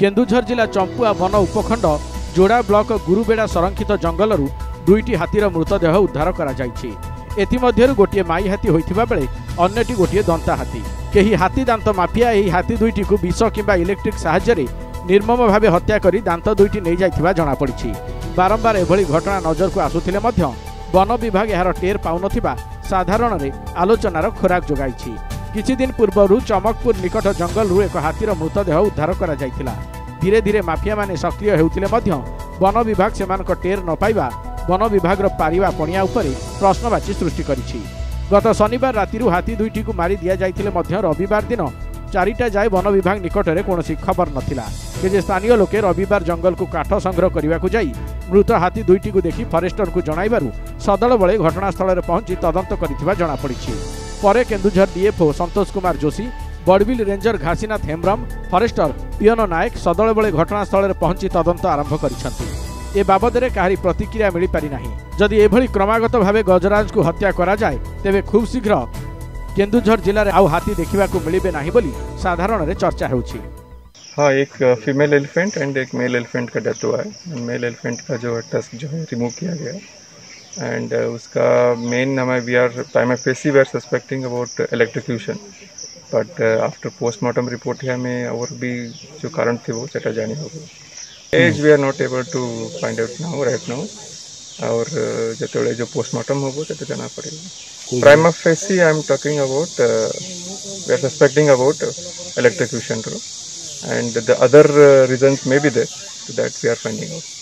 କେନ୍ଦୁଝର ଜିଲ୍ଲା ଚମ୍ପୁଆ ବନ ଉପଖଣ୍ଡ ଯୋଡ଼ା ବ୍ଲକ ଗୁରୁବେଡ଼ା ସଂରକ୍ଷିତ ଜଙ୍ଗଲରୁ ଦୁଇଟି ହାତୀର ମୃତଦେହ ଉଦ୍ଧାର କରାଯାଇଛି ଏଥିମଧ୍ୟରୁ ଗୋଟିଏ ମାଇ ହାତୀ ହୋଇଥିବା ବେଳେ ଅନ୍ୟଟି ଗୋଟିଏ ଦନ୍ତା ହାତୀ କେହି ହାତୀ ଦାନ୍ତ ମାଫିଆ ଏହି ହାତୀ ଦୁଇଟିକୁ ବିଷ କିମ୍ବା ଇଲେକ୍ଟ୍ରିକ୍ ସାହାଯ୍ୟରେ ନିର୍ମମ ଭାବେ ହତ୍ୟା କରି ଦାନ୍ତ ଦୁଇଟି ନେଇଯାଇଥିବା ଜଣାପଡ଼ିଛି ବାରମ୍ବାର ଏଭଳି ଘଟଣା ନଜରକୁ ଆସୁଥିଲେ ମଧ୍ୟ ବନ ବିଭାଗ ଏହାର ଟେର୍ ପାଉନଥିବା ସାଧାରଣରେ ଆଲୋଚନାର ଖୋରାକ ଯୋଗାଇଛି किदिन पूर्वहरू चमकपुर निकट जङ्गलु एक हाती मृतदेह उद्धार धीरे धी माफिया सक्रिय वन विभाग समा टेर् वन विभाग र पारि पणिया प्रश्नवाची सृष्टि गरिन्छ गत शनि ही दुईटीको मारिदिले रविवार दिन चारिटा जाए निकट निकटर कि खबर नला स्थानीय लोके रविवार जंगल को काठ संग्रह को मृत को देखी ही दुईटि फरेष्टरको जदड बे घटनास्थलले पहुँच तद गरिपडि परे Keonjhar DFO Santosh Kumar Joshi Barbil ranger Ghasinath Hembram forester Piyan Nayak सदल बेले घटनास्थल पहुंच तदंत आरंभ कर ए बाबद कहारी प्रतिक्रिया मिल पारिना जदि यह क्रमगत भाव गजराज को हत्या कराए तेज खूब शीघ्र केन्दुझर जिले में आउ हाथी देखा मिले ना बोली साधारण चर्चा हो हाँ एक फीमेल एलिफेंट एंड एक मेल एलिफेंट का डेथ हुआ है मेल एलिफेंट का जो टस्क जो है रिमूव किया गया एंड uh, उसका मेन हमें we are time of facie we are suspecting about electrocution but after postmortem report है हमें और भी जो कारण थे वो चटा जानी होगी as we are not able to find out now right now और uh, जितेबले जो पोस्टमार्टम होगा सेटा जाना पड़ेगा prime of facie I am talking about we are suspecting about electrocution row and the other reason may be that we are finding out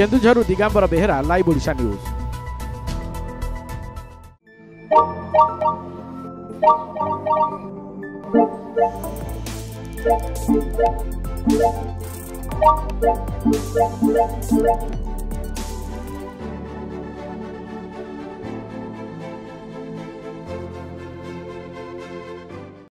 Keonjhar jaru Behera live Odisha news